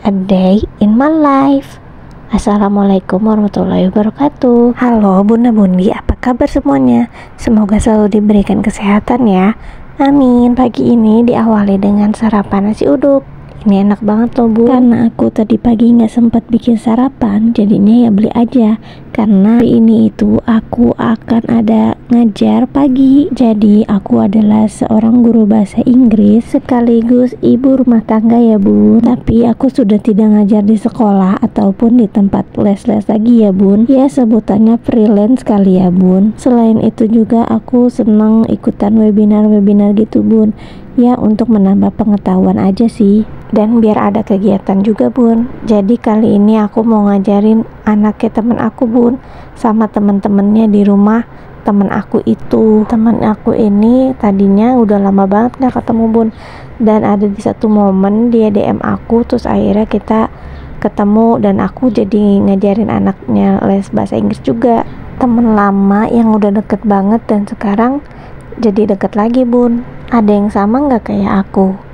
A Day in My Life. Assalamualaikum warahmatullahi wabarakatuh. Halo Bunda Bundi, apa kabar semuanya? Semoga selalu diberikan kesehatan ya. Amin. Pagi ini diawali dengan sarapan nasi uduk. Ini enak banget loh bu. Karena aku tadi pagi nggak sempat bikin sarapan Jadinya ya beli aja. Karena ini itu aku akan ada ngajar pagi. Jadi aku adalah seorang guru bahasa Inggris Sekaligus ibu rumah tangga ya bun Tapi aku sudah tidak ngajar di sekolah Ataupun di tempat les-les lagi ya bun Ya sebutannya freelance kali ya bun Selain itu juga aku senang ikutan webinar-webinar gitu bun ya untuk menambah pengetahuan aja sih dan biar ada kegiatan juga bun. Jadi kali ini aku mau ngajarin anaknya temen aku bun sama temen-temennya di rumah temen aku itu. Temen aku ini tadinya udah lama banget gak ketemu bun. Dan ada di satu momen dia DM aku terus akhirnya kita ketemu dan aku jadi ngajarin anaknya les bahasa Inggris juga. Temen lama yang udah deket banget dan sekarang jadi deket lagi bun. Ada yang sama nggak kayak aku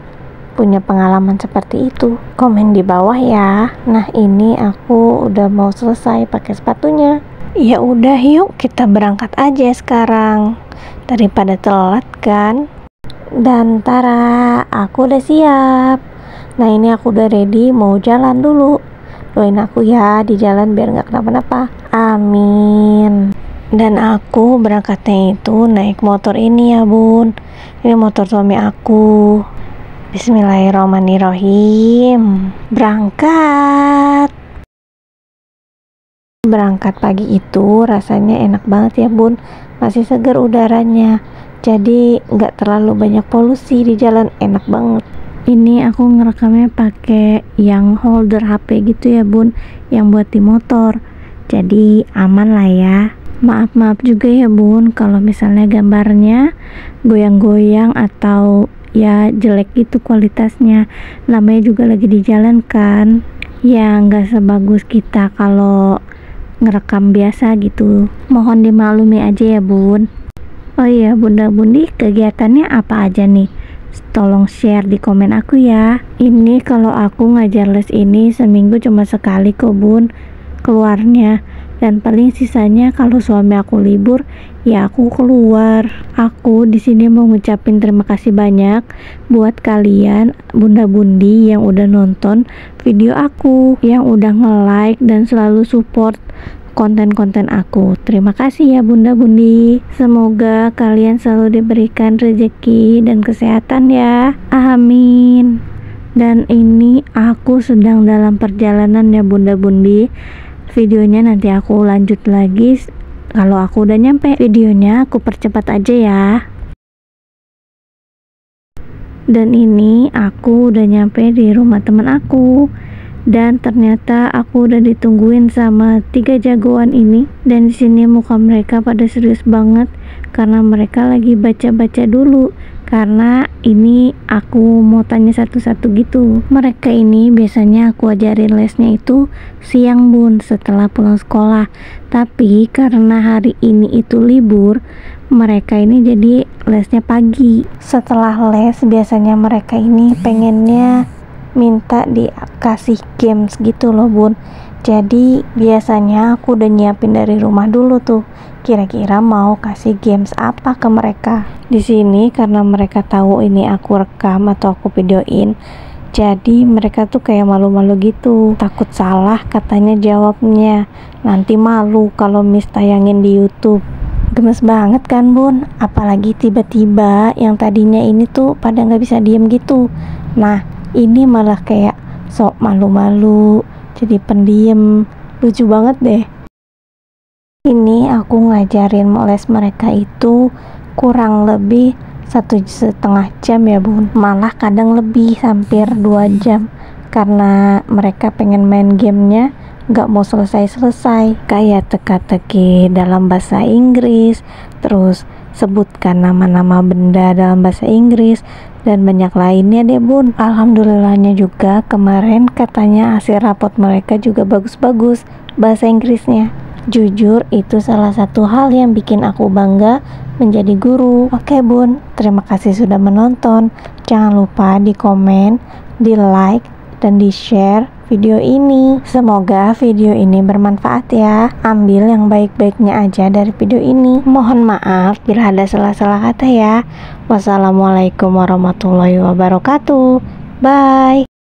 punya pengalaman seperti itu. Komen di bawah ya. Nah ini aku udah mau selesai pakai sepatunya. Ya udah yuk kita berangkat aja sekarang. Daripada telat kan? Dan Tara aku udah siap. Nah ini aku udah ready mau jalan dulu. Doain aku ya di jalan biar nggak kenapa-napa. Amin. Dan aku berangkatnya itu naik motor ini ya bun. Ini motor suami aku Bismillahirrahmanirrahim. Berangkat. Berangkat pagi itu rasanya enak banget ya bun. Masih segar udaranya. Jadi nggak terlalu banyak polusi di jalan. Enak banget. Ini aku ngerekamnya pakai yang holder HP gitu ya bun. Yang buat di motor. Jadi aman lah ya. Maaf-maaf juga ya bun kalau misalnya gambarnya goyang-goyang atau ya jelek gitu kualitasnya. Namanya juga lagi di jalan kan. Ya nggak sebagus kita kalau ngerekam biasa gitu. Mohon dimaklumi aja ya bun. Oh iya bunda bundi kegiatannya apa aja nih? Tolong share di komen aku ya. Ini kalau aku ngajar les ini seminggu cuma sekali kok bun keluarnya. Dan paling sisanya kalau suami aku libur ya aku keluar aku di sini mau ngucapin terima kasih banyak buat kalian bunda bundi yang udah nonton video aku yang udah nge-like dan selalu support konten-konten aku. Terima kasih ya Bunda Bundi. Semoga kalian selalu diberikan rezeki dan kesehatan ya. Amin. Dan ini aku sedang dalam perjalanan ya Bunda Bundi videonya nanti aku lanjut lagi kalau aku udah nyampe videonya aku percepat aja ya. Dan ini aku udah nyampe di rumah teman aku dan ternyata aku udah ditungguin sama tiga jagoan ini. Dan di sini muka mereka pada serius banget karena mereka lagi baca-baca dulu. Karena ini aku mau tanya satu-satu gitu. Mereka ini biasanya aku ajarin lesnya itu siang bun setelah pulang sekolah. Tapi karena hari ini itu libur mereka ini jadi lesnya pagi. Setelah les biasanya mereka ini pengennya minta dikasih games gitu loh bun. Jadi biasanya aku udah nyiapin dari rumah dulu tuh. Kira-kira mau kasih games apa ke mereka? Di sini karena mereka tahu ini aku rekam atau aku videoin jadi mereka tuh kayak malu-malu gitu. Takut salah katanya jawabnya. Nanti malu kalau mis tayangin di YouTube. Gemes banget kan bun? Apalagi tiba-tiba yang tadinya ini tuh pada nggak bisa diem gitu. Nah ini malah kayak sok malu-malu jadi pendiam. Lucu banget deh. Ini aku ngajarin moles mereka itu kurang lebih satu setengah jam ya bun. Malah kadang lebih hampir dua jam. Karena mereka pengen main gamenya nggak mau selesai-selesai. Kayak teka-teki dalam bahasa Inggris terus sebutkan nama-nama benda dalam bahasa Inggris dan banyak lainnya deh bun Alhamdulillahnya juga kemarin katanya hasil rapot mereka juga bagus-bagus bahasa Inggrisnya Jujur itu salah satu hal yang bikin aku bangga menjadi guru. Oke bun, terima kasih sudah menonton. Jangan lupa di komen, di like, dan di share video ini. Semoga video ini bermanfaat ya. Ambil yang baik-baiknya aja dari video ini. Mohon maaf bila ada salah-salah kata ya. Wassalamualaikum warahmatullahi wabarakatuh. Bye.